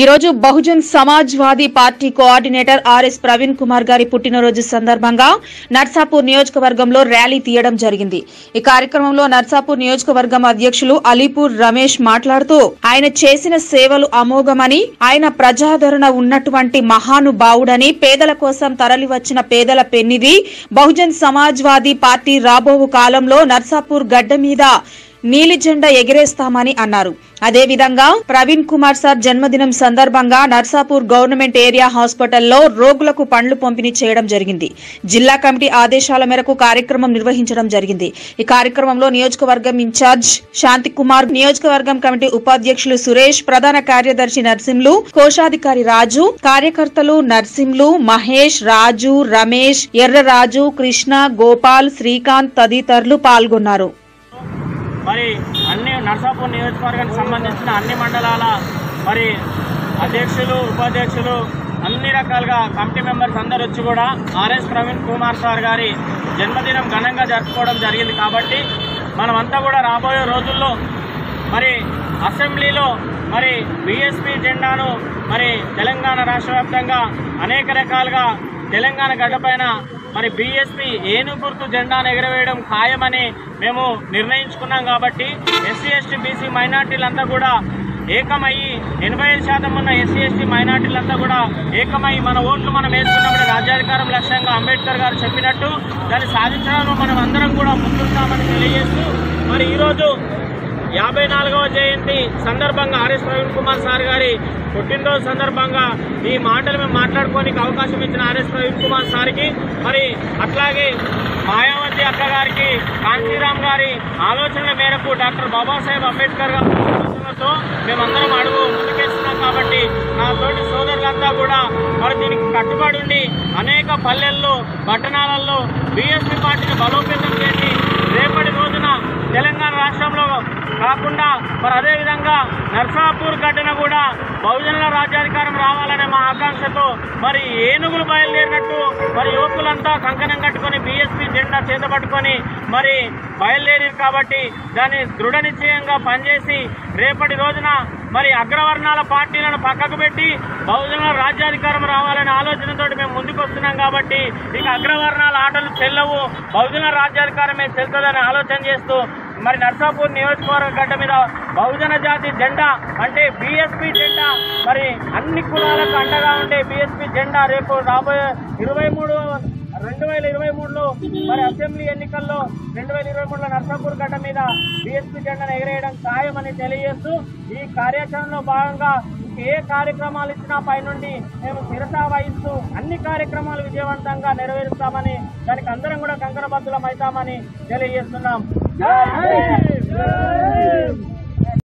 ఈరోజు Bahujan Samajwadi party coordinator RS Praveen Kumar గారి పుట్టినరోజు సందర్భంగా నర్సాపూర్ నియోజకవర్గంలో ర్యాలీ తీయడం జరిగింది. ఈ కార్యక్రమంలో నర్సాపూర్ నియోజకవర్గం అధ్యక్షులు అలీపూర్ రమేష్ మాట్లాడుతూ ఆయన చేసిన సేవలు అమోఘమని ఆయన ప్రజాదరణ ఉన్నటువంటి మహానుభావుడని పేదల కోసం తరలివచ్చిన పేదల పెన్నిది బహుజన్ సమాజ్వాదీ పార్టీ రాబోవు కాలంలో నర్సాపూర్ గడ్డ మీద నీలి జెండా ఎగిరేస్తామని అన్నారు. అదేవిధంగా ప్రవీణ్ కుమార్ సార్ జన్మదినం సందర్భంగా నర్సాపూర్ గవర్నమెంట్ ఏరియా హాస్పిటల్లో రోగులకు పండ్లు పంపిణీ చేయడం జరిగింది. జిల్లా కమిటీ ఆదేశాల మేరకు కార్యక్రమం నిర్వహించడం జరిగింది. ఈ కార్యక్రమంలో నియోజకవర్గం ఇన్ఛార్జ్ శాంతి కుమార్ నియోజకవర్గం కమిటీ ఉపాధ్యక్షులు సురేష్ ప్రధాన కార్యదర్శి నర్సింలు కోశాధికారి రాజు కార్యకర్తలు నర్సింలు మహేష్ రాజు రమేష్ ఎర్రరాజు కృష్ణ గోపాల్ శ్రీకాంత్ తదితరులు పాల్గొన్నారు. మరి నర్సాపూర్ నియోజకవర్గానికి సంబంధించిన అన్ని మండలాల మరి అధ్యక్షులు ఉపాధ్యక్షులు అన్ని రకాలుగా కమిటీ మెంబర్స్ అందరు వచ్చి కూడా ఆర్ఎస్ ప్రవీణ్ కుమార్ సార్ గారి జన్మదినం ఘనంగా జరుపుకోవడం జరిగింది కాబట్టి మనమంతా కూడా రాబోయే రోజుల్లో మరి అసెంబ్లీలో మరి బీఎస్పీ జెండాను మరి తెలంగాణ రాష్ట్ర అనేక రకాలుగా తెలంగాణ గడ్డపైన మరి బీఎస్పీ ఏను గుర్తు జెండాను ఎగరవేయడం ఖాయమని మేము నిర్ణయించుకున్నాం కాబట్టి ఎస్సీ ఎస్టీ బీసీ మైనార్టీలంతా కూడా ఏకమయ్యి ఎనభై ఐదు శాతం ఉన్న ఎస్సీ ఎస్టీ మైనార్టీలంతా కూడా ఏకమై మన ఓట్లు మనం వేసుకున్నప్పుడు రాజ్యాధికారం లక్ష్యంగా అంబేద్కర్ గారు చెప్పినట్టు దాన్ని సాధించడంలో మనం అందరం కూడా ముందుంటామని తెలియజేస్తూ మరి ఈరోజు యాభై నాలుగవ జయంతి సందర్భంగా ఆర్ఎస్ ప్రవీణ్ కుమార్ సార్ గారి పుట్టినరోజు సందర్భంగా ఈ మాటలు మేము మాట్లాడుకోనికి అవకాశం ఇచ్చిన ఆర్ఎస్ ప్రవీణ్ కుమార్ సార్కి మరి అట్లాగే మాయావతి అక్క గారికి గారి ఆలోచనల మేరకు డాక్టర్ బాబాసాహెబ్ అంబేద్కర్ గారి ఆలోచనలతో మేమందరం అడుగు ముందుకేస్తున్నాం కాబట్టి నా తోటి సోదరులంతా కూడా మరి దీనికి కట్టుబడి ఉండి అనేక పల్లెల్లో పట్టణాలలో బీఎస్పీ పార్టీని బలోపేతం చేసి రేపటి రోజున తెలంగాణ రాష్ట్రంలో కాకుండా మరి అదేవిధంగా నర్సాపూర్ గడ్డన కూడా బహుజనుల రాజ్యాధికారం రావాలనే మా ఆకాంక్షతో మరి ఏనుగులు బయలుదేరినట్టు మరి యువకులంతా కంకణం కట్టుకొని బీఎస్పీ జెండా చేతపట్టుకొని మరి బయలుదేరారు కాబట్టి దాన్ని దృఢ నిశ్చయంగా పనిచేసి రేపటి రోజున మరి అగ్రవర్ణాల పార్టీలను పక్కకు పెట్టి బహుజనుల రాజ్యాధికారం రావాలనే ఆలోచనతోటి మేము ముందుకు వస్తున్నాం కాబట్టి ఇక అగ్రవర్ణాల ఆటలు చెల్లవు బహుజన రాజ్యాధికారమే చెల్తుందని ఆలోచన చేస్తూ మరి నర్సాపూర్ నియోజకవర్గ గడ్డ మీద బహుజన జాతి జెండా అంటే బీఎస్పీ జెండా. మరి అన్ని కులాలకు అండగా ఉండే బీఎస్పీ జెండా రేపు రాబోయే ఇరవై మూడు రెండు వేల ఇరవై మూడులో మరి అసెంబ్లీ ఎన్నికల్లో రెండు వేల ఇరవై మూడులో నర్సాపూర్ గడ్డ మీద బీఎస్పీ జెండాను ఎగరేయడం ఖాయమని తెలియజేస్తూ ఈ కార్యాచరణలో భాగంగా ఏ కార్యక్రమాలు ఇచ్చినా పైనుండి మేము శిరసా వహిస్తూ అన్ని కార్యక్రమాలు విజయవంతంగా నెరవేరుస్తామని దానికి అందరం కూడా కంకణబద్దులం అవుతామని తెలియజేస్తున్నాం. জয় হিন্দ!